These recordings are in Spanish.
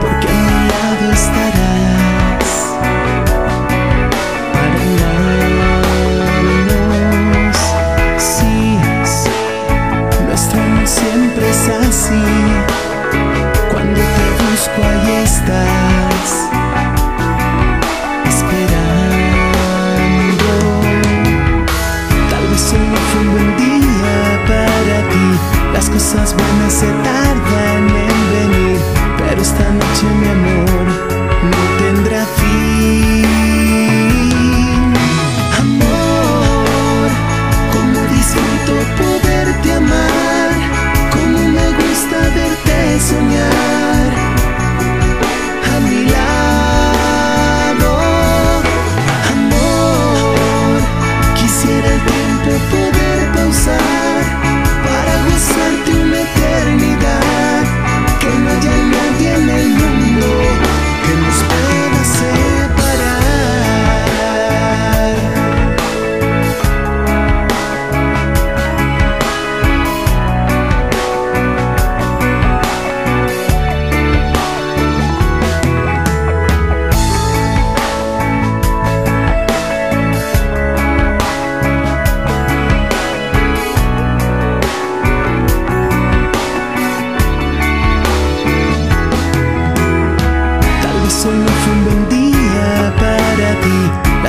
porque a mi lado estarás para amarnos. Sí, sí, nuestro amor siempre es así. singing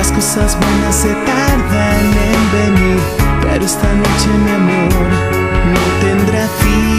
Las cosas buenas se tardan en venir, pero esta noche mi amor no tendrá fin.